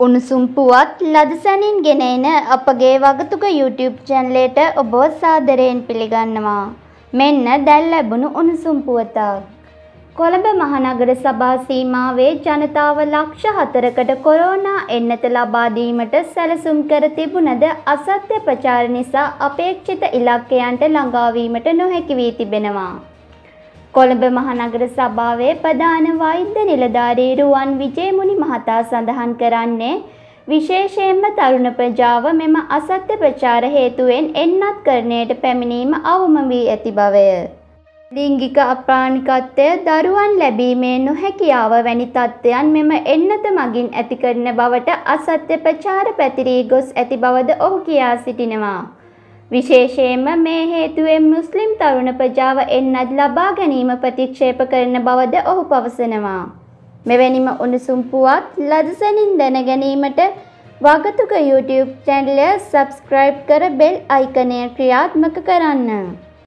උණුසුම් පුවත් ලදසැනින් ගෙන එන අපගේ වගතුග YouTube චැනලයට ඔබව සාදරයෙන් පිළිගන්නවා. මෙන්න දැන් ලැබුණු උණුසුම් පුවතක්. කොළඹ මහනගර සභා සීමාවේ ජනතාව ලක්ෂ හතරකට කොරෝනා එන්නත ලබා දීමට සැලසුම් කර තිබුණද අසත්‍ය ප්‍රචාර නිසා අපේක්ෂිත ඉලක්කයන්ට ළඟා වීමට නොහැකි වී තිබෙනවා. කොළඹ මහනගර සභාවේ ප්‍රධාන වෛද්‍ය නිලධාරී රුවන් විජේමුනි මහතා සඳහන් කරන්නේ විශේෂයෙන්ම තරුණ ප්‍රජාව මෙම අසත්‍ය ප්‍රචාර හේතුවෙන් එන්නත් කරණයට පැමිණීම අවම වී ඇති බවය. ලිංගික අප්‍රාණිකත්වය දරුවන් ලැබීමේ නොහැකියාව වැනි තත්ත්වයන් මෙම එන්නත මගින් ඇති කරන බවට අසත්‍ය ප්‍රචාර පැතිරී ගොස් ඇති බවද ඔහු කියා සිටිනවා. විශේෂයෙන්ම මේ හේතුවෙන් මුස්ලිම් තරුණ ප්‍රජාව එන්නත් ලබා ගැනීම ප්‍රතික්ෂේප කරන බවද ඔහු පවසනවා. මෙවැනිම උණුසුම් පුවත් ලදසනින් දැන ගැනීමට වගතුක YouTube චැනලය සබස්ක්‍රයිබ් කර බෙල් අයිකනය ක්‍රියාත්මක කරන්න.